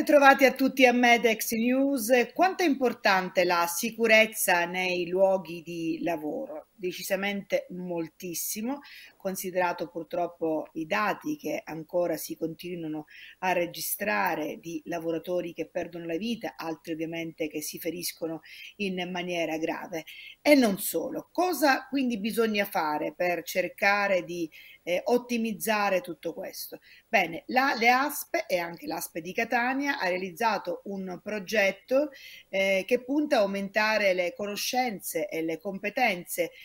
Ritrovati a tutti a Medex News. Quanto è importante la sicurezza nei luoghi di lavoro? Decisamente moltissimo, considerato purtroppo i dati che ancora si continuano a registrare di lavoratori che perdono la vita, altri ovviamente che si feriscono in maniera grave. E non solo. Cosa quindi bisogna fare per cercare di eh, ottimizzare tutto questo? Bene, la, le ASP e anche l'ASP di Catania ha realizzato un progetto eh, che punta a aumentare le conoscenze e le competenze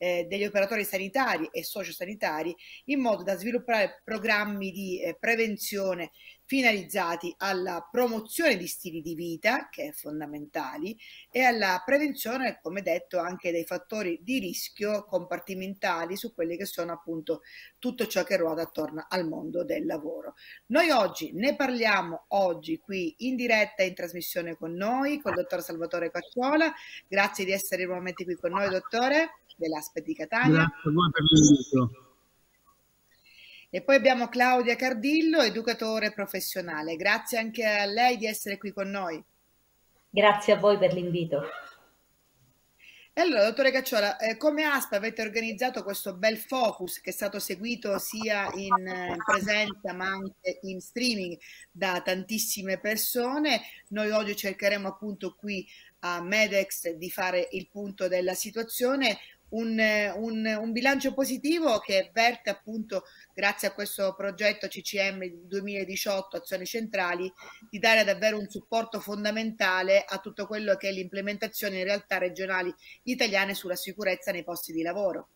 eh, degli operatori sanitari e sociosanitari in modo da sviluppare programmi di eh, prevenzione finalizzati alla promozione di stili di vita, che è fondamentali, e alla prevenzione, come detto, anche dei fattori di rischio compartimentali su quelli che sono appunto tutto ciò che ruota attorno al mondo del lavoro. Noi oggi ne parliamo oggi qui in diretta in trasmissione con noi, con il dottor Salvatore Cacciola. Grazie di essere nuovamente qui con noi, dottore, dell'ASPE di Catania. Grazie a voi per l'invito. E poi abbiamo Claudia Cardillo, educatore professionale. Grazie anche a lei di essere qui con noi. Grazie a voi per l'invito. E allora, dottore Cacciola, eh, come ASPA avete organizzato questo bel focus che è stato seguito sia in, eh, in, presenza ma anche in streaming da tantissime persone? Noi oggi cercheremo appunto qui a Medex di fare il punto della situazione, un, un, un, bilancio positivo che verte appunto grazie a questo progetto CCM 2018 Azioni Centrali di dare davvero un supporto fondamentale a tutto quello che è l'implementazione in realtà regionali italiane sulla sicurezza nei posti di lavoro.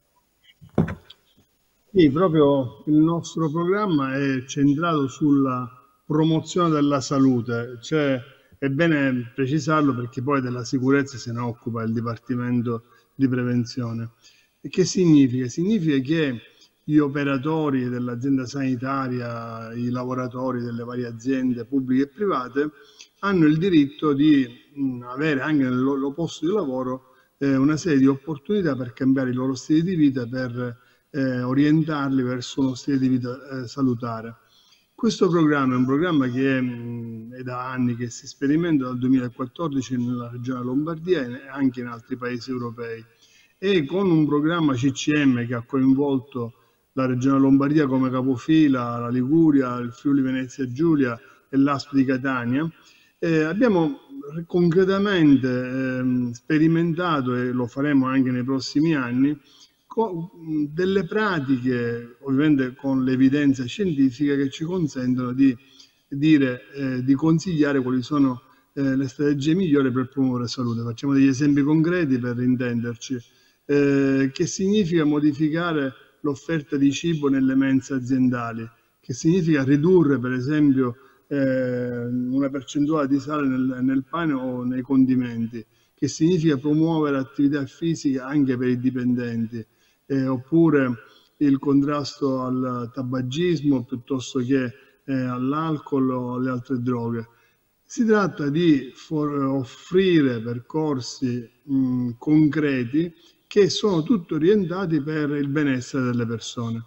Sì, proprio il nostro programma è centrato sulla promozione della salute, cioè è bene precisarlo perché poi della sicurezza se ne occupa il Dipartimento di prevenzione. E che significa? Significa che gli operatori dell'azienda sanitaria, i lavoratori delle varie aziende pubbliche e private hanno il diritto di mh, avere anche nel loro posto di lavoro eh, una serie di opportunità per cambiare il loro stile di vita, per eh, orientarli verso uno stile di vita eh, salutare. Questo programma è un programma che mh, è da anni che si sperimenta dal 2014 nella regione Lombardia e anche in altri paesi europei. E con un programma CCM che ha coinvolto la regione Lombardia come capofila, la Liguria, il Friuli Venezia Giulia e l'ASP di Catania, eh, abbiamo concretamente eh, sperimentato e lo faremo anche nei prossimi anni delle pratiche, ovviamente con l'evidenza scientifica, che ci consentono di dire, eh, di consigliare quali sono eh, le strategie migliori per promuovere salute. Facciamo degli esempi concreti per intenderci. Eh, che significa modificare l'offerta di cibo nelle mense aziendali? Che significa ridurre, per esempio, eh, una percentuale di sale nel, nel pane o nei condimenti? Che significa promuovere attività fisica anche per i dipendenti? Eh, oppure il contrasto al tabagismo piuttosto che eh, all'alcol o alle altre droghe. Si tratta di offrire percorsi mh, concreti che sono tutti orientati per il benessere delle persone.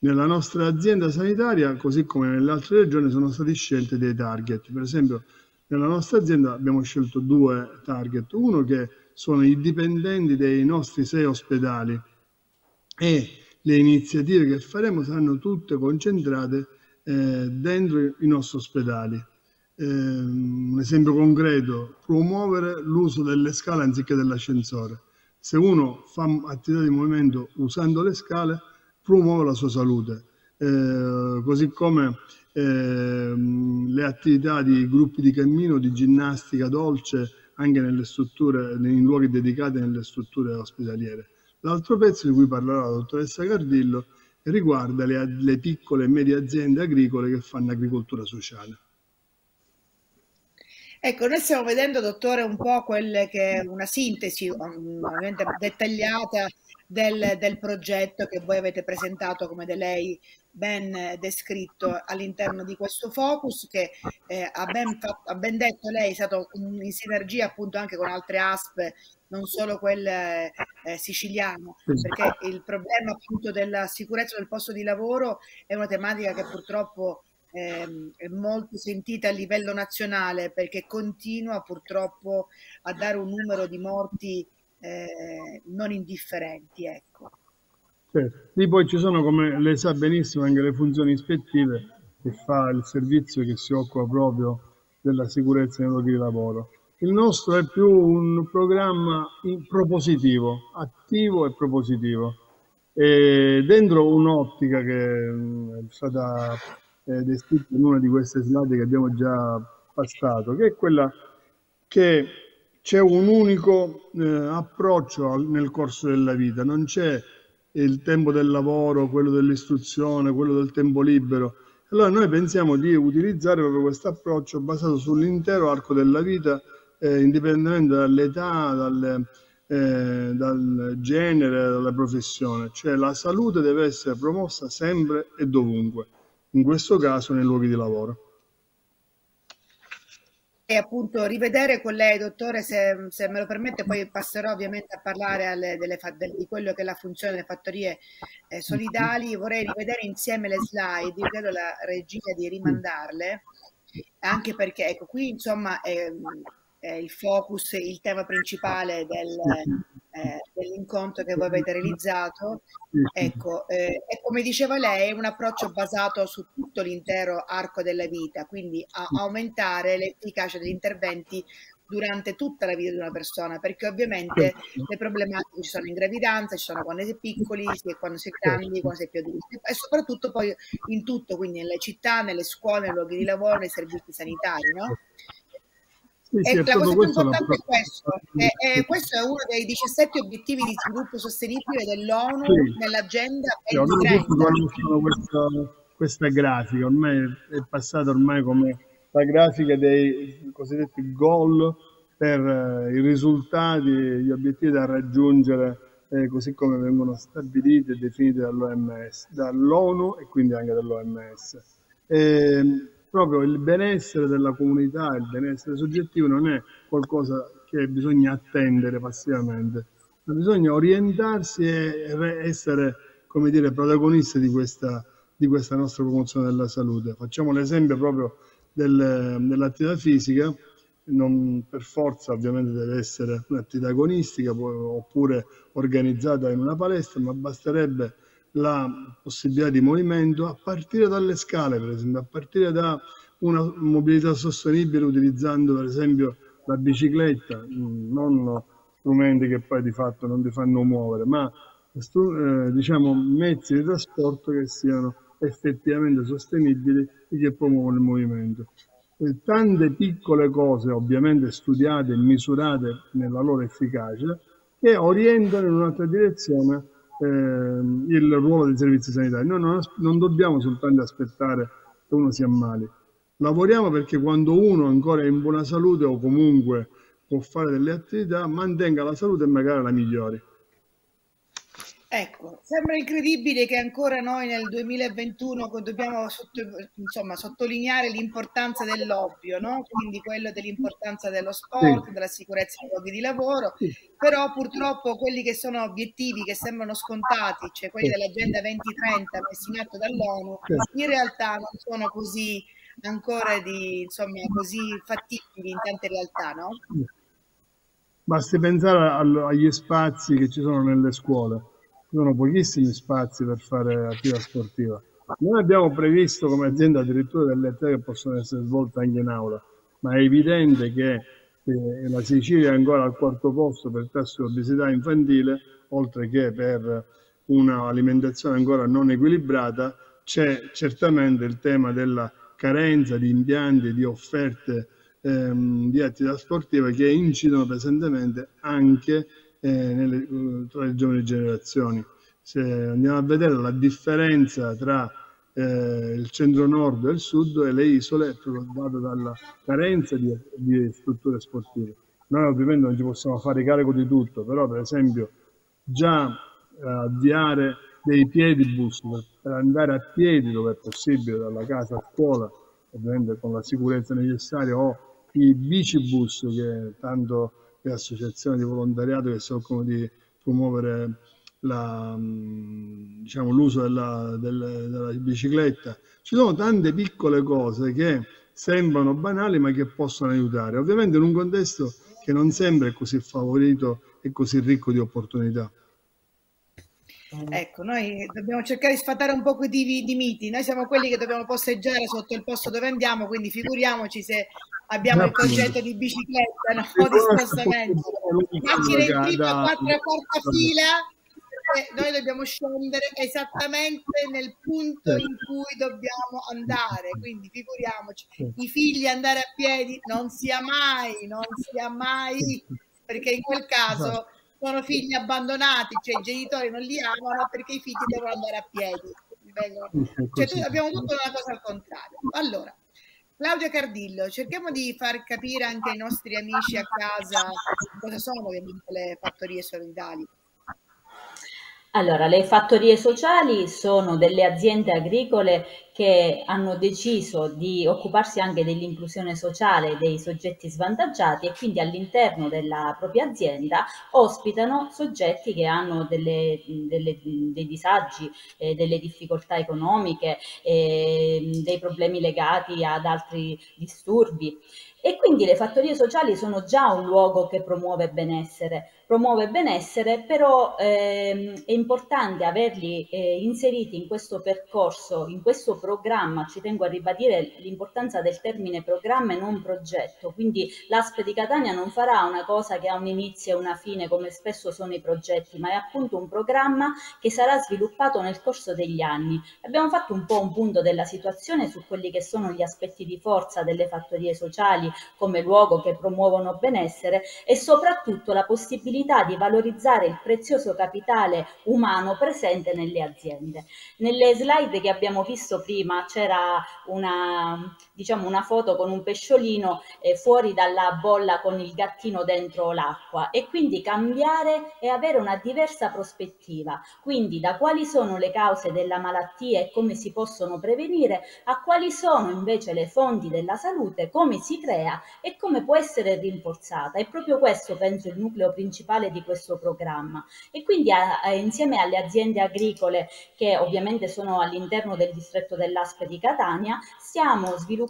Nella nostra azienda sanitaria, così come nelle altre regioni, sono stati scelti dei target. Per esempio, nella nostra azienda abbiamo scelto due target. Uno che sono i dipendenti dei nostri sei ospedali, e le iniziative che faremo saranno tutte concentrate eh, dentro i nostri ospedali. Eh, un esempio concreto, promuovere l'uso delle scale anziché dell'ascensore. Se uno fa attività di movimento usando le scale, promuove la sua salute. Eh, così come ehm, le attività di gruppi di cammino, di ginnastica dolce, anche nelle strutture, nei luoghi dedicati nelle strutture ospedaliere. L'altro pezzo di cui parlerà la dottoressa Cardillo riguarda le, le piccole e medie aziende agricole che fanno agricoltura sociale. Ecco, noi stiamo vedendo, dottore, un po' quelle che una sintesi ovviamente dettagliata del, del, progetto che voi avete presentato, come da lei ben descritto all'interno di questo focus, che eh, ha, ben fatto, ha, ben detto lei, è stato in sinergia appunto anche con altre ASP non solo quel eh, siciliano, perché il problema appunto della sicurezza del posto di lavoro è una tematica che purtroppo ehm, è molto sentita a livello nazionale perché continua purtroppo a dare un numero di morti eh, non indifferenti. Ecco. Certo. Lì poi ci sono, come lei sa benissimo, anche le funzioni ispettive che fa il servizio che si occupa proprio della sicurezza nei luoghi di lavoro. Il nostro è più un programma propositivo, attivo e propositivo. E dentro un'ottica che è stata eh, descritta in una di queste slide che abbiamo già passato, che è quella che c'è un unico eh, approccio nel corso della vita, non c'è il tempo del lavoro, quello dell'istruzione, quello del tempo libero. Allora noi pensiamo di utilizzare proprio questo approccio basato sull'intero arco della vita eh, indipendentemente dall'età, dalle, eh, dal genere, dalla professione, cioè la salute deve essere promossa sempre e dovunque, in questo caso nei luoghi di lavoro. E appunto rivedere con lei, dottore, se, se me lo permette, poi passerò ovviamente a parlare alle, delle, di quello che è la funzione delle fattorie eh, solidali. Vorrei rivedere insieme le slide, io chiedo alla regia di rimandarle, anche perché ecco qui insomma eh, eh, il focus, il tema principale del, eh, dell'incontro che voi avete realizzato. Ecco, eh, e come diceva lei, è un approccio basato su tutto l'intero arco della vita, quindi a aumentare l'efficacia degli interventi durante tutta la vita di una persona, perché ovviamente le problematiche ci sono in gravidanza, ci sono quando si è piccoli, quando si è grandi, quando si è più adulti e soprattutto poi in tutto, quindi nelle città, nelle scuole, nei luoghi di lavoro, nei servizi sanitari, no? Sì, sì, la cosa più importante è questo. È, è, questo è uno dei 17 obiettivi di sviluppo sostenibile dell'ONU sì. nell'agenda 2030. conoscono questa, questa grafica, ormai è passata ormai come la grafica dei cosiddetti goal per eh, i risultati, gli obiettivi da raggiungere, eh, così come vengono stabiliti e definiti dall'OMS, dall'ONU e quindi anche dall'OMS. E, proprio il benessere della comunità, il benessere soggettivo non è qualcosa che bisogna attendere passivamente, ma bisogna orientarsi e essere, come dire, protagonisti di questa, di questa nostra promozione della salute. Facciamo l'esempio proprio del, dell'attività fisica, non per forza ovviamente deve essere un'attività agonistica oppure organizzata in una palestra, ma basterebbe la possibilità di movimento a partire dalle scale, per esempio, a partire da una mobilità sostenibile utilizzando per esempio la bicicletta, non strumenti che poi di fatto non ti fanno muovere, ma eh, diciamo mezzi di trasporto che siano effettivamente sostenibili e che promuovono il movimento. E tante piccole cose, ovviamente studiate e misurate nella loro efficacia, che orientano in un'altra direzione il ruolo dei servizi sanitari. Noi non, non dobbiamo soltanto aspettare che uno si ammali. Lavoriamo perché quando uno ancora è in buona salute o comunque può fare delle attività, mantenga la salute e magari la migliori. Ecco, sembra incredibile che ancora noi nel 2021 dobbiamo sotto, insomma, sottolineare l'importanza dell'ovvio, no? quindi quello dell'importanza dello sport, della sicurezza nei luoghi di lavoro, però purtroppo quelli che sono obiettivi che sembrano scontati, cioè quelli dell'Agenda 2030 messi in atto dall'ONU, in realtà non sono così ancora di, insomma, così fattibili in tante realtà, no? Basti pensare agli spazi che ci sono nelle scuole sono pochissimi spazi per fare attività sportiva. Noi abbiamo previsto come azienda addirittura delle attività che possono essere svolte anche in aula, ma è evidente che eh, la Sicilia è ancora al quarto posto per tasso di obesità infantile, oltre che per un'alimentazione ancora non equilibrata, c'è certamente il tema della carenza di impianti, di offerte ehm, di attività sportive che incidono pesantemente anche eh, nelle, tra le giovani generazioni. Se andiamo a vedere la differenza tra eh, il centro-nord e il sud e le isole è data dalla carenza di, di, strutture sportive. Noi ovviamente non ci possiamo fare carico di tutto, però per esempio già eh, avviare dei piedibus per, per andare a piedi dove è possibile, dalla casa a scuola, ovviamente con la sicurezza necessaria, o i bicibus che tanto le associazioni di volontariato che si occupano di promuovere diciamo, l'uso della, della, della bicicletta. Ci sono tante piccole cose che sembrano banali ma che possono aiutare, ovviamente in un contesto che non sempre è così favorito e così ricco di opportunità. Ecco, noi dobbiamo cercare di sfatare un po' di, di miti, noi siamo quelli che dobbiamo posteggiare sotto il posto dove andiamo, quindi figuriamoci se abbiamo il concetto di bicicletta no? di spostamento. Macchine in prima, quattro a quarta fila, noi dobbiamo scendere esattamente nel punto in cui dobbiamo andare, quindi figuriamoci, i figli andare a piedi non sia mai, non sia mai, perché in quel caso sono figli abbandonati, cioè i genitori non li amano perché i figli devono andare a piedi. Cioè, abbiamo tutto una cosa al contrario. Allora, Claudia Cardillo, cerchiamo di far capire anche ai nostri amici a casa cosa sono le fattorie solidali. Allora, le fattorie sociali sono delle aziende agricole che hanno deciso di occuparsi anche dell'inclusione sociale dei soggetti svantaggiati e quindi all'interno della propria azienda ospitano soggetti che hanno delle, delle, dei disagi, eh, delle difficoltà economiche, eh, dei problemi legati ad altri disturbi. E quindi le fattorie sociali sono già un luogo che promuove benessere, promuove benessere, però ehm, è importante averli eh, inseriti in questo percorso, in questo programma, ci tengo a ribadire l'importanza del termine programma e non progetto, quindi l'ASP di Catania non farà una cosa che ha un inizio e una fine come spesso sono i progetti, ma è appunto un programma che sarà sviluppato nel corso degli anni. Abbiamo fatto un po' un punto della situazione su quelli che sono gli aspetti di forza delle fattorie sociali come luogo che promuovono benessere e soprattutto la possibilità possibilità di valorizzare il prezioso capitale umano presente nelle aziende. Nelle slide che abbiamo visto prima c'era una, diciamo, una foto con un pesciolino eh, fuori dalla bolla con il gattino dentro l'acqua. E quindi cambiare e avere una diversa prospettiva, quindi da quali sono le cause della malattia e come si possono prevenire a quali sono invece le fonti della salute, come si crea e come può essere rinforzata. È proprio questo penso il nucleo principale di questo programma. E quindi a, a, insieme alle aziende agricole che ovviamente sono all'interno del distretto dell'ASP di Catania stiamo sviluppando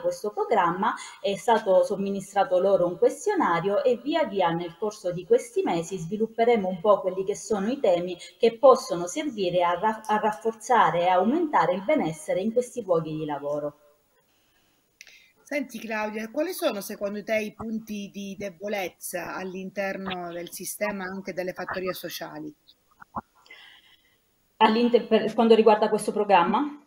questo programma, è stato somministrato loro un questionario e via via nel corso di questi mesi svilupperemo un po' quelli che sono i temi che possono servire a, ra a rafforzare e aumentare il benessere in questi luoghi di lavoro. Senti Claudia, quali sono secondo te i punti di debolezza all'interno del sistema anche delle fattorie sociali? per quanto riguarda questo programma?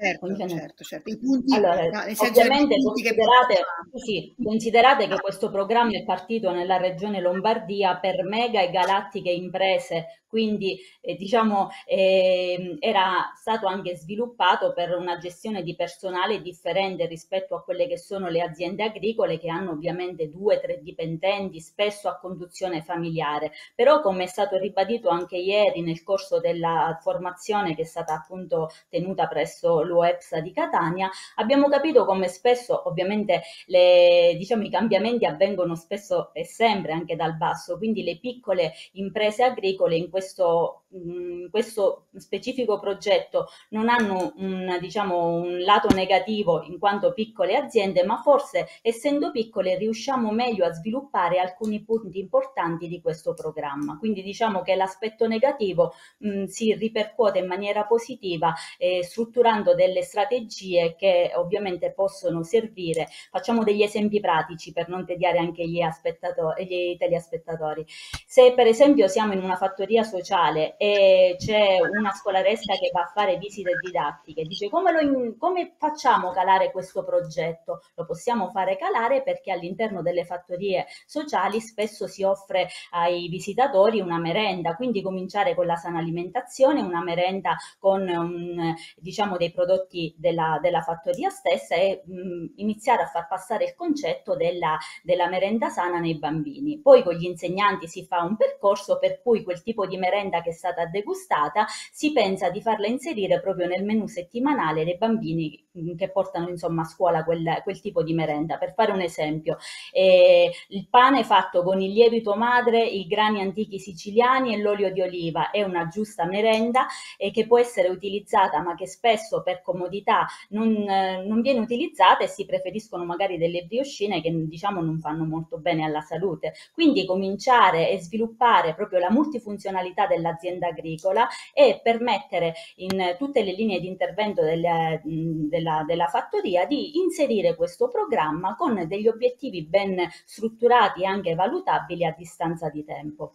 Certo, certo, certo. I punti, allora, no, ovviamente considerate, che... sì, considerate che questo programma è partito nella regione Lombardia per mega e galattiche imprese quindi eh, diciamo eh, era stato anche sviluppato per una gestione di personale differente rispetto a quelle che sono le aziende agricole che hanno ovviamente due o tre dipendenti spesso a conduzione familiare. Però come è stato ribadito anche ieri nel corso della formazione che è stata appunto tenuta presso l'UEPSA di Catania abbiamo capito come spesso ovviamente le, diciamo, i cambiamenti avvengono spesso e sempre anche dal basso. Quindi le piccole imprese agricole in questo questo, mh, questo specifico progetto non hanno un, diciamo, un lato negativo in quanto piccole aziende, ma forse essendo piccole riusciamo meglio a sviluppare alcuni punti importanti di questo programma. Quindi diciamo che l'aspetto negativo mh, si ripercuote in maniera positiva eh, strutturando delle strategie che ovviamente possono servire. Facciamo degli esempi pratici per non tediare anche gli, gli telespettatori. Se per esempio siamo in una fattoria sociale e c'è una scolaresca che va a fare visite didattiche, dice come, lo, come facciamo calare questo progetto? Lo possiamo fare calare perché all'interno delle fattorie sociali spesso si offre ai visitatori una merenda, quindi cominciare con la sana alimentazione, una merenda con un, diciamo dei prodotti della, della fattoria stessa e mh, iniziare a far passare il concetto della, della merenda sana nei bambini. Poi con gli insegnanti si fa un percorso per cui quel tipo di merenda che è stata degustata, si pensa di farla inserire proprio nel menù settimanale dei bambini che portano insomma a scuola quel, quel tipo di merenda. Per fare un esempio, eh, il pane fatto con il lievito madre, i grani antichi siciliani e l'olio di oliva è una giusta merenda e che può essere utilizzata ma che spesso per comodità non, non viene utilizzata e si preferiscono magari delle brioscine che diciamo non fanno molto bene alla salute. Quindi cominciare e sviluppare proprio la multifunzionalità dell'azienda agricola e permettere in tutte le linee di intervento delle, della, della fattoria di inserire questo programma con degli obiettivi ben strutturati e anche valutabili a distanza di tempo.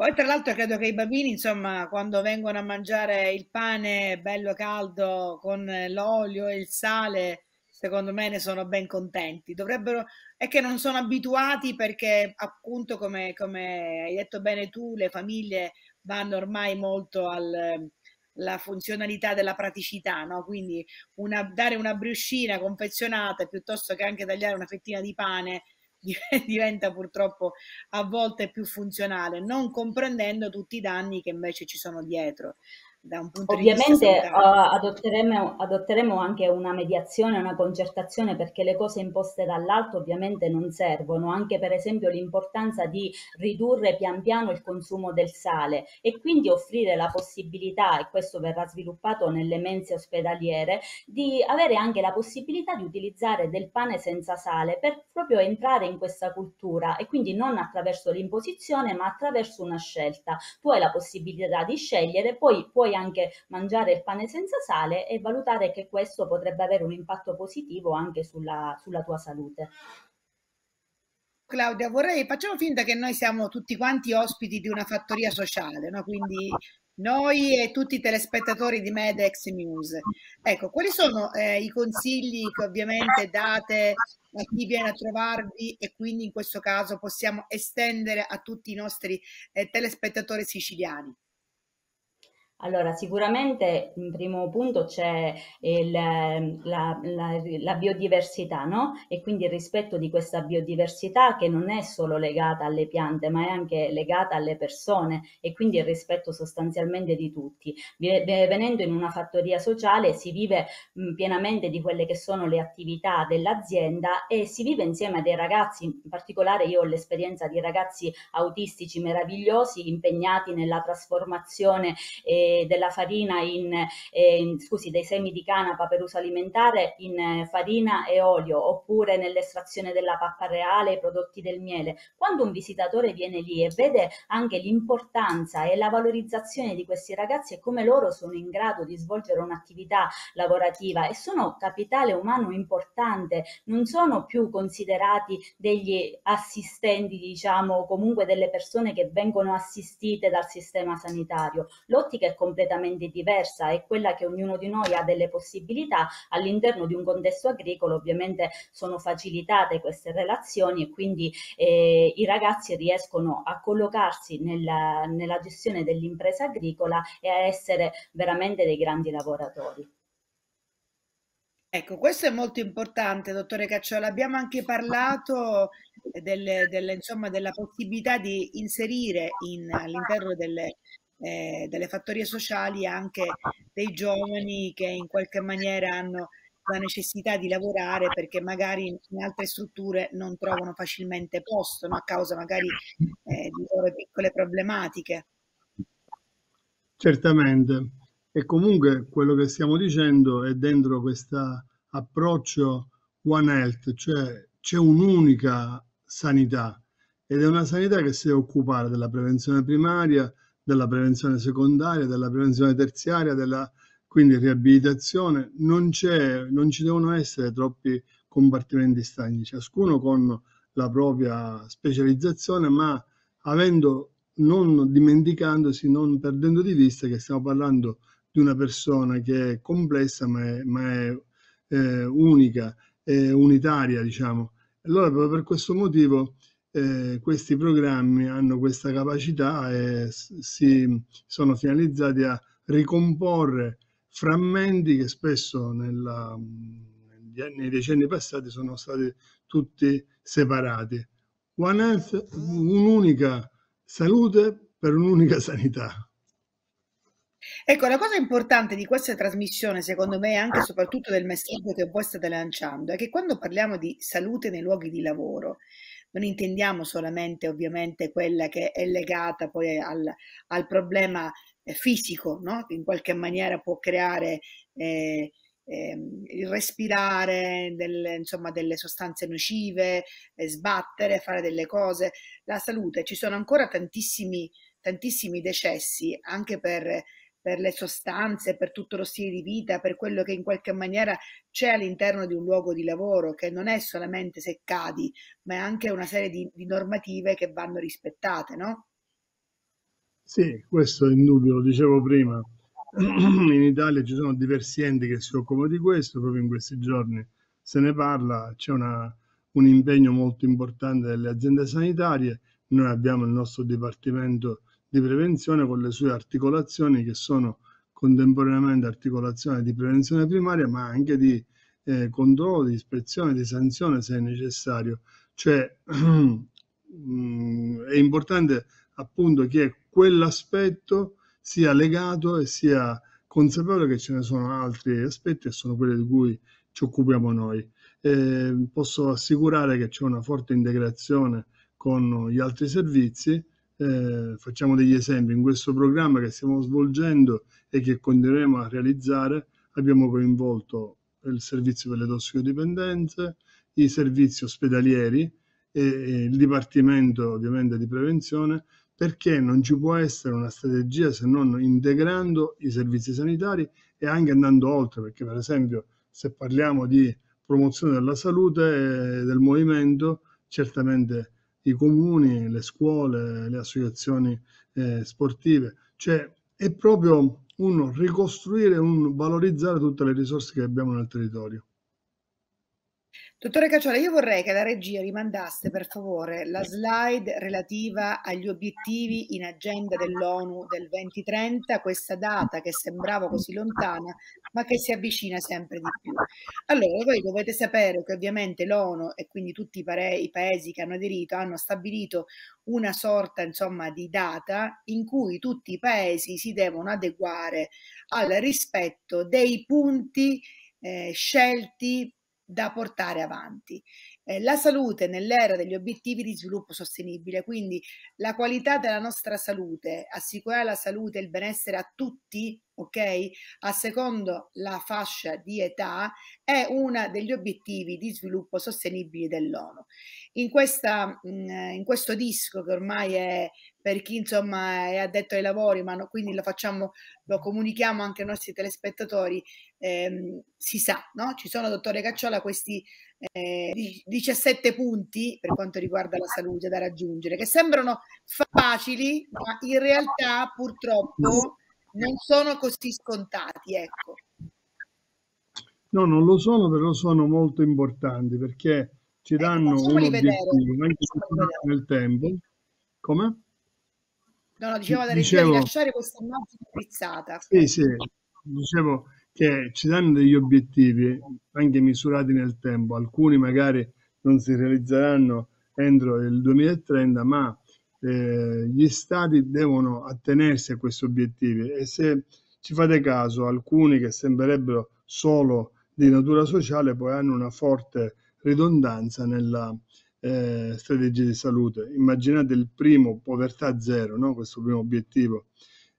Poi tra l'altro credo che i bambini, insomma, quando vengono a mangiare il pane bello caldo con l'olio e il sale, secondo me ne sono ben contenti. Dovrebbero, è che non sono abituati perché appunto, come, come hai detto bene tu, le famiglie vanno ormai molto alla funzionalità della praticità, no? Quindi una, dare una briochina confezionata piuttosto che anche tagliare una fettina di pane diventa purtroppo a volte più funzionale, non comprendendo tutti i danni che invece ci sono dietro Ovviamente, uh, adotteremo, adotteremo, anche una mediazione, una concertazione perché le cose imposte dall'alto ovviamente non servono, anche per esempio l'importanza di ridurre pian piano il consumo del sale e quindi offrire la possibilità, e questo verrà sviluppato nelle mense ospedaliere, di avere anche la possibilità di utilizzare del pane senza sale per proprio entrare in questa cultura e quindi non attraverso l'imposizione ma attraverso una scelta. Tu hai la possibilità di scegliere, poi puoi puoi anche mangiare il pane senza sale e valutare che questo potrebbe avere un impatto positivo anche sulla, sulla tua salute. Claudia, vorrei, facciamo finta che noi siamo tutti quanti ospiti di una fattoria sociale, no? quindi noi e tutti i telespettatori di Medex News. Ecco, quali sono eh, i consigli che ovviamente date a chi viene a trovarvi e quindi in questo caso possiamo estendere a tutti i nostri eh, telespettatori siciliani? Allora, sicuramente in primo punto c'è il, la, la, la, biodiversità, no? E quindi il rispetto di questa biodiversità che non è solo legata alle piante, ma è anche legata alle persone e quindi il rispetto sostanzialmente di tutti. Venendo in una fattoria sociale si vive pienamente di quelle che sono le attività dell'azienda e si vive insieme a dei ragazzi, in particolare io ho l'esperienza di ragazzi autistici meravigliosi impegnati nella trasformazione. Eh, della farina in, eh, in, scusi, dei semi di canapa per uso alimentare in eh, farina e olio oppure nell'estrazione della pappa reale, i prodotti del miele. Quando un visitatore viene lì e vede anche l'importanza e la valorizzazione di questi ragazzi e come loro sono in grado di svolgere un'attività lavorativa e sono capitale umano importante, non sono più considerati degli assistenti, diciamo, comunque delle persone che vengono assistite dal sistema sanitario. L'ottica è completamente diversa e quella che ognuno di noi ha delle possibilità all'interno di un contesto agricolo ovviamente sono facilitate queste relazioni e quindi eh, i ragazzi riescono a collocarsi nella, nella gestione dell'impresa agricola e a essere veramente dei grandi lavoratori. Ecco, questo è molto importante, dottore Cacciola. Abbiamo anche parlato delle, delle, insomma, della possibilità di inserire in, all'interno delle, eh, delle fattorie sociali anche dei giovani che in qualche maniera hanno la necessità di lavorare perché magari in altre strutture non trovano facilmente posto no? a causa magari eh, di loro piccole problematiche. Certamente, e comunque quello che stiamo dicendo è dentro questo approccio One Health, cioè c'è un'unica sanità ed è una sanità che si deve occupare della prevenzione primaria, della prevenzione secondaria, della prevenzione terziaria, della quindi riabilitazione, non, non ci devono essere troppi compartimenti stagni, ciascuno con la propria specializzazione, ma avendo, non dimenticandosi, non perdendo di vista che stiamo parlando di una persona che è complessa ma è, ma è eh, unica, è unitaria, diciamo. Allora, proprio per questo motivo eh, questi programmi hanno questa capacità e si sono finalizzati a ricomporre frammenti che spesso nella, nei decenni passati sono stati tutti separati. One Health, un'unica salute per un'unica sanità. Ecco, la cosa importante di questa trasmissione, secondo me, anche e soprattutto del messaggio che voi state lanciando, è che quando parliamo di salute nei luoghi di lavoro, non intendiamo solamente ovviamente quella che è legata poi al, al problema eh, fisico, no? che in qualche maniera può creare eh, eh, il respirare delle, insomma, delle sostanze nocive, eh, sbattere, fare delle cose. La salute, ci sono ancora tantissimi, tantissimi decessi anche per per le sostanze, per tutto lo stile di vita, per quello che in qualche maniera c'è all'interno di un luogo di lavoro, che non è solamente se cadi, ma è anche una serie di, di normative che vanno rispettate, no? Sì, questo è indubbio, lo dicevo prima. In Italia ci sono diversi enti che si occupano di questo, proprio in questi giorni se ne parla, c'è un impegno molto importante delle aziende sanitarie, noi abbiamo il nostro dipartimento di prevenzione con le sue articolazioni che sono contemporaneamente articolazione di prevenzione primaria ma anche di eh, controllo, di ispezione, di sanzione se necessario. Cioè mm, è importante appunto che quell'aspetto sia legato e sia consapevole che ce ne sono altri aspetti e sono quelli di cui ci occupiamo noi. Eh, posso assicurare che c'è una forte integrazione con gli altri servizi eh, facciamo degli esempi, in questo programma che stiamo svolgendo e che continueremo a realizzare abbiamo coinvolto il servizio per le tossicodipendenze, i servizi ospedalieri e, e il Dipartimento ovviamente di prevenzione perché non ci può essere una strategia se non integrando i servizi sanitari e anche andando oltre, perché per esempio se parliamo di promozione della salute e del movimento, certamente i comuni, le scuole, le associazioni eh, sportive, cioè è proprio un ricostruire, un valorizzare tutte le risorse che abbiamo nel territorio. Dottore Cacciola, io vorrei che la regia rimandasse per favore la slide relativa agli obiettivi in agenda dell'ONU del 2030, questa data che sembrava così lontana, ma che si avvicina sempre di più. Allora, voi dovete sapere che ovviamente l'ONU e quindi tutti i, pare- i paesi che hanno aderito hanno stabilito una sorta, insomma, di data in cui tutti i paesi si devono adeguare al rispetto dei punti eh, scelti da portare avanti. Eh, la salute nell'era degli obiettivi di sviluppo sostenibile, quindi la qualità della nostra salute, assicurare la salute e il benessere a tutti, ok? A secondo la fascia di età, è uno degli obiettivi di sviluppo sostenibile dell'ONU. In, questa, mm, in questo disco che ormai è per chi insomma è addetto ai lavori, ma no, quindi lo facciamo, lo comunichiamo anche ai nostri telespettatori, ehm, si sa, no? Ci sono, dottore Cacciola, questi eh, 17 punti per quanto riguarda la salute da raggiungere, che sembrano facili, ma in realtà purtroppo non sono così scontati, ecco. No, non lo sono, però sono molto importanti perché ci ecco, danno ecco, un obiettivo anche nel tempo. Come? No, no, dicevo da dicevo, di lasciare questa immagine frizzata. Sì, sì, dicevo che ci danno degli obiettivi anche misurati nel tempo, alcuni magari non si realizzeranno entro il 2030, ma eh, gli stati devono attenersi a questi obiettivi e se ci fate caso, alcuni che sembrerebbero solo di natura sociale poi hanno una forte ridondanza nella eh, strategia di salute. Immaginate il primo, povertà zero, no? questo primo obiettivo.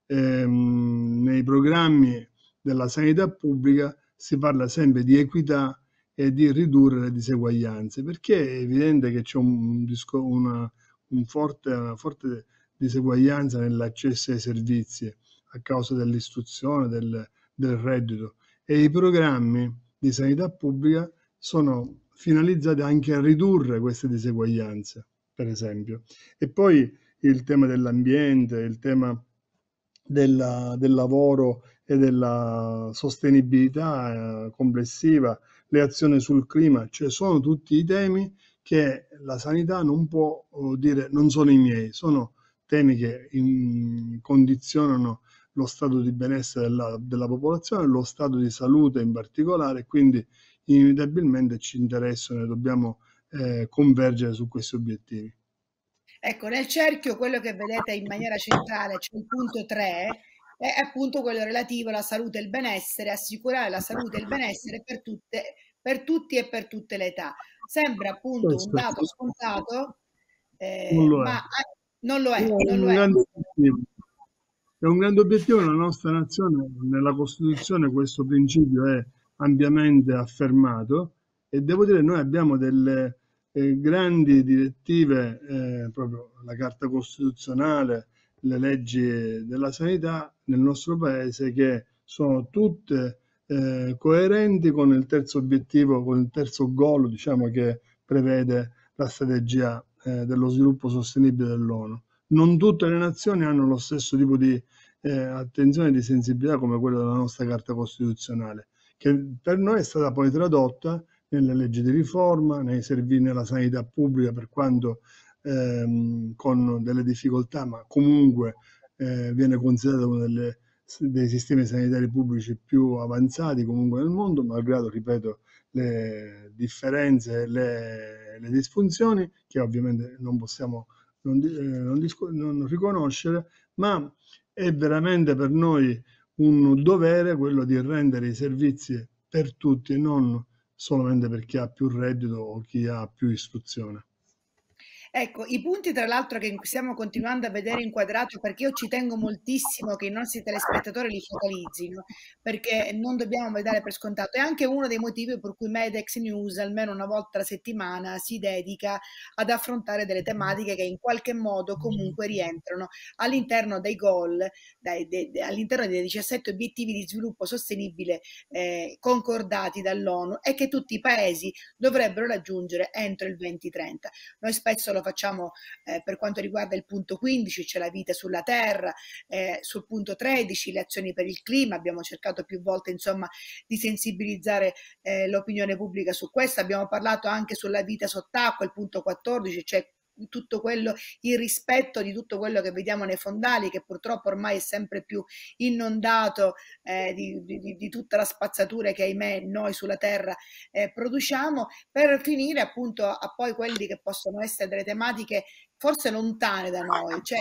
Ehm, nei programmi della sanità pubblica si parla sempre di equità e di ridurre le diseguaglianze, perché è evidente che c'è un, una, un forte, una forte diseguaglianza nell'accesso ai servizi a causa dell'istruzione, del, del reddito e i programmi di sanità pubblica sono finalizzati anche a ridurre queste diseguaglianze, per esempio. E poi il tema dell'ambiente, il tema della, del lavoro e della sostenibilità eh, complessiva, le azioni sul clima, cioè sono tutti i temi che la sanità non può oh, dire non sono i miei, sono temi che in, condizionano lo stato di benessere della, della, popolazione, lo stato di salute in particolare, quindi inevitabilmente ci interessano e dobbiamo eh, convergere su questi obiettivi. Ecco, nel cerchio quello che vedete in maniera centrale, cioè il punto 3, è appunto quello relativo alla salute e il benessere, assicurare la salute e il benessere per, tutte, per tutti e per tutte le età. Sembra appunto un dato scontato, eh, non ma non lo è. Non lo è. È un grande obiettivo della nostra nazione, nella Costituzione questo principio è ampiamente affermato e devo dire noi abbiamo delle eh, grandi direttive, eh, proprio la Carta Costituzionale, le leggi della sanità nel nostro paese che sono tutte eh, coerenti con il terzo obiettivo, con il terzo goal diciamo, che prevede la strategia eh, dello sviluppo sostenibile dell'ONU. Non tutte le nazioni hanno lo stesso tipo di eh, attenzione e di sensibilità come quella della nostra Carta Costituzionale, che per noi è stata poi tradotta nelle leggi di riforma, nei servizi nella sanità pubblica, per quanto ehm, con delle difficoltà, ma comunque eh, viene considerata uno delle, dei sistemi sanitari pubblici più avanzati comunque nel mondo, malgrado, ripeto, le differenze e le, le disfunzioni che ovviamente non possiamo non, eh, non, non riconoscere, ma è veramente per noi un dovere quello di rendere i servizi per tutti e non solamente per chi ha più reddito o chi ha più istruzione. Ecco, i punti tra l'altro che stiamo continuando a vedere inquadrato perché io ci tengo moltissimo che i nostri telespettatori li focalizzino perché non dobbiamo vedere per scontato. È anche uno dei motivi per cui Medex News almeno una volta a settimana si dedica ad affrontare delle tematiche che in qualche modo comunque rientrano all'interno dei goal, dai, de, de, all'interno dei 17 obiettivi di sviluppo sostenibile eh, concordati dall'ONU e che tutti i paesi dovrebbero raggiungere entro il 2030. Noi spesso lo facciamo eh, per quanto riguarda il punto 15, c'è la vita sulla Terra, eh, sul punto 13 le azioni per il clima, abbiamo cercato più volte insomma di sensibilizzare eh, l'opinione pubblica su questo, abbiamo parlato anche sulla vita sott'acqua, il punto 14, cioè tutto quello, il rispetto di tutto quello che vediamo nei fondali, che purtroppo ormai è sempre più inondato eh, di, di, di, tutta la spazzatura che ahimè noi sulla terra eh, produciamo, per finire appunto a poi quelli che possono essere delle tematiche forse lontane da noi, cioè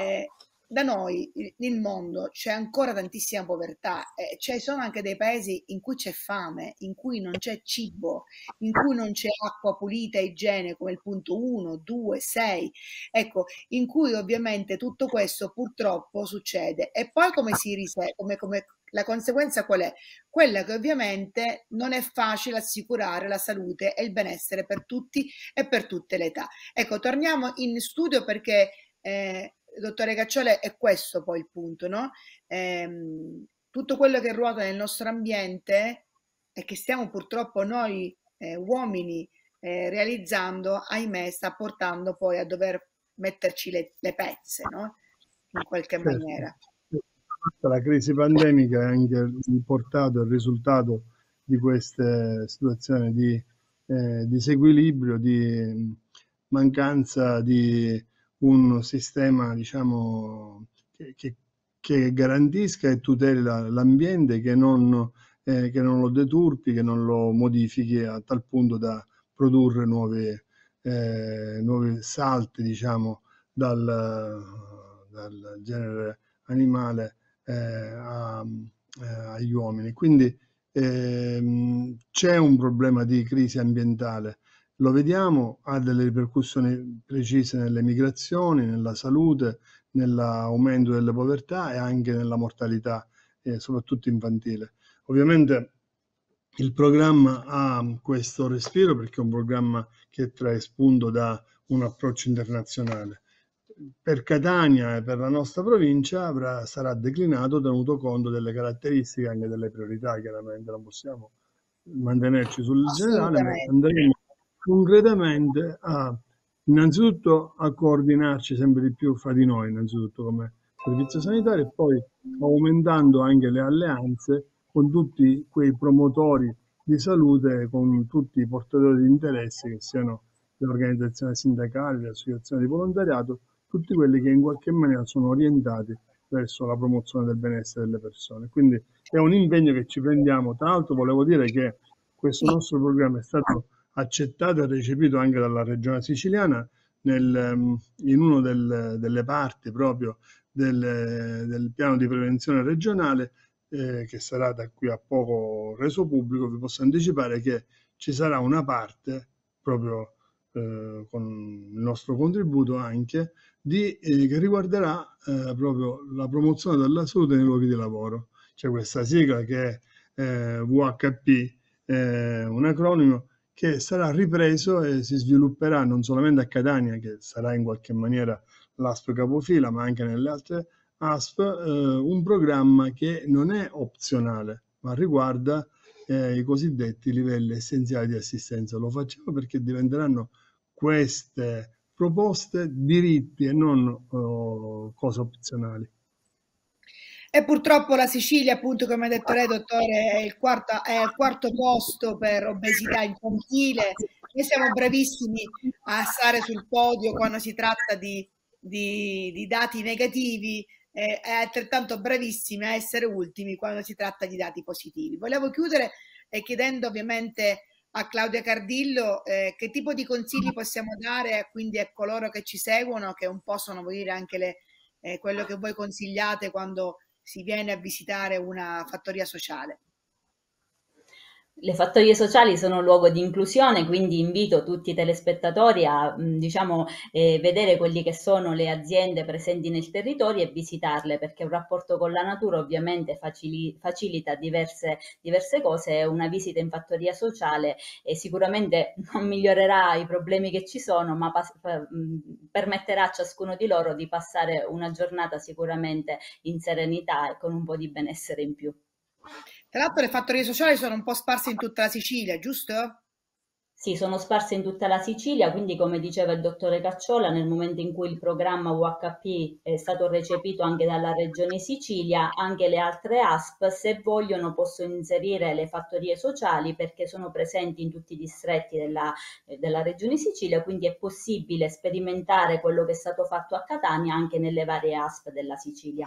eh, da noi nel mondo c'è ancora tantissima povertà, eh, ci sono anche dei paesi in cui c'è fame, in cui non c'è cibo, in cui non c'è acqua pulita e igiene come il punto 1, 2, 6, ecco, in cui ovviamente tutto questo purtroppo succede. E poi come si risente, come, come, la conseguenza qual è? Quella che ovviamente non è facile assicurare la salute e il benessere per tutti e per tutte le età. Ecco, torniamo in studio perché eh, dottore Cacciole, è questo poi il punto, no? Ehm, tutto quello che ruota nel nostro ambiente e che stiamo purtroppo noi eh, uomini eh, realizzando, ahimè, sta portando poi a dover metterci le, le pezze, no? In qualche certo. maniera. La crisi pandemica è anche il portato, il risultato di queste situazioni di eh, disequilibrio, di mancanza di un sistema diciamo, che, che, che garantisca e tuteli l'ambiente, che non, eh, che non lo deturpi, che non lo modifichi a tal punto da produrre nuove, eh, nuovi salti diciamo, dal, dal genere animale eh, a, eh, agli uomini. Quindi ehm, c'è un problema di crisi ambientale lo vediamo, ha delle ripercussioni precise nelle migrazioni, nella salute, nell'aumento delle povertà e anche nella mortalità, eh, soprattutto infantile. Ovviamente il programma ha questo respiro perché è un programma che trae spunto da un approccio internazionale. Per Catania e per la nostra provincia avrà, sarà declinato tenuto conto delle caratteristiche e anche delle priorità, chiaramente non possiamo mantenerci sul generale, ma andremo concretamente a innanzitutto a coordinarci sempre di più fra di noi, innanzitutto come servizio sanitario e poi aumentando anche le alleanze con tutti quei promotori di salute, con tutti i portatori di interessi che siano le organizzazioni sindacali, le associazioni di volontariato, tutti quelli che in qualche maniera sono orientati verso la promozione del benessere delle persone. Quindi è un impegno che ci prendiamo. Tra l'altro volevo dire che questo nostro programma è stato accettato e recepito anche dalla regione siciliana nel, in una del, delle parti proprio del, del, piano di prevenzione regionale eh, che sarà da qui a poco reso pubblico, vi posso anticipare che ci sarà una parte proprio eh, con il nostro contributo anche di, eh, che riguarderà eh, proprio la promozione della salute nei luoghi di lavoro. C'è questa sigla che è eh, VHP, un acronimo che sarà ripreso e si svilupperà non solamente a Catania, che sarà in qualche maniera l'ASP capofila, ma anche nelle altre ASP, eh, un programma che non è opzionale, ma riguarda eh, i cosiddetti livelli essenziali di assistenza. Lo facciamo perché diventeranno queste proposte diritti e non oh, cose opzionali. E purtroppo la Sicilia, appunto, come ha detto lei, dottore, è il quarto, è il quarto posto per obesità infantile. Noi siamo bravissimi a stare sul podio quando si tratta di, di, di dati negativi e altrettanto bravissimi a essere ultimi quando si tratta di dati positivi. Volevo chiudere eh, chiedendo ovviamente a Claudia Cardillo eh, che tipo di consigli possiamo dare quindi a coloro che ci seguono, che un po' sono, vuol dire, anche le, eh, quello che voi consigliate quando si viene a visitare una fattoria sociale. Le fattorie sociali sono un luogo di inclusione, quindi invito tutti i telespettatori a diciamo, eh, vedere quelli che sono le aziende presenti nel territorio e visitarle, perché un rapporto con la natura ovviamente facili, facilita diverse, diverse cose. Una visita in fattoria sociale sicuramente non migliorerà i problemi che ci sono, ma permetterà a ciascuno di loro di passare una giornata sicuramente in serenità e con un po' di benessere in più. Tra l'altro le fattorie sociali sono un po' sparse in tutta la Sicilia, giusto? Sì, sono sparse in tutta la Sicilia, quindi come diceva il dottore Cacciola, nel momento in cui il programma UHP è stato recepito anche dalla Regione Sicilia, anche le altre ASP, se vogliono, possono inserire le fattorie sociali perché sono presenti in tutti i distretti della, della Regione Sicilia, quindi è possibile sperimentare quello che è stato fatto a Catania anche nelle varie ASP della Sicilia.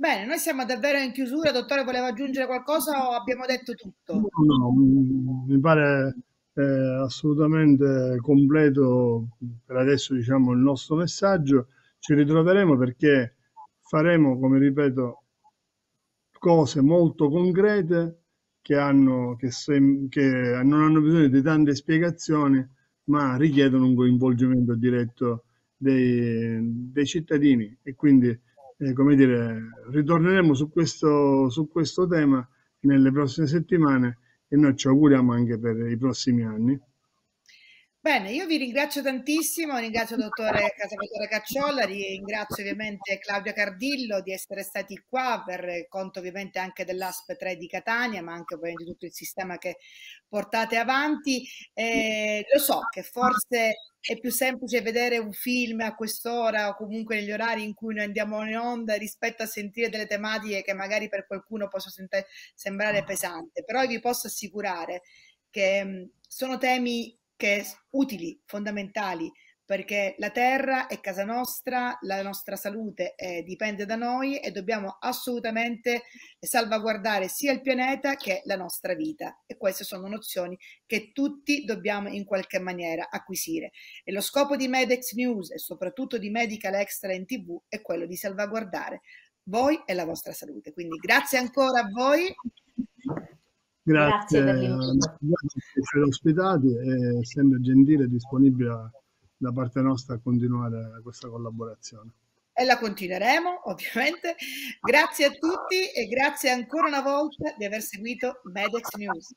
Bene, noi siamo davvero in chiusura. Dottore, voleva aggiungere qualcosa o abbiamo detto tutto? No, no mi pare eh, assolutamente completo per adesso diciamo, il nostro messaggio. Ci ritroveremo perché faremo, come ripeto, cose molto concrete che, hanno, che, sem- che non hanno bisogno di tante spiegazioni, ma richiedono un coinvolgimento diretto dei, dei cittadini e quindi eh, come dire, ritorneremo su questo, su questo tema nelle prossime settimane e noi ci auguriamo anche per i prossimi anni. Bene, io vi ringrazio tantissimo, ringrazio il dottore Casavatore Cacciolla, ringrazio ovviamente Claudia Cardillo di essere stati qua per conto ovviamente anche dell'ASP 3 di Catania, ma anche ovviamente tutto il sistema che portate avanti. Eh, lo so che forse è più semplice vedere un film a quest'ora o comunque negli orari in cui noi andiamo in onda rispetto a sentire delle tematiche che magari per qualcuno possono sembrare pesanti, però vi posso assicurare che sono temi che utili, fondamentali, perché la terra è casa nostra, la nostra salute eh, dipende da noi e dobbiamo assolutamente salvaguardare sia il pianeta che la nostra vita. E queste sono nozioni che tutti dobbiamo in qualche maniera acquisire. E lo scopo di Medex News e soprattutto di Medical Extra in TV è quello di salvaguardare voi e la vostra salute. Quindi grazie ancora a voi. Grazie, grazie per essere ospitati e sempre gentile e disponibile da parte nostra a continuare questa collaborazione. E la continueremo, ovviamente. Grazie a tutti e grazie ancora una volta di aver seguito Medex News.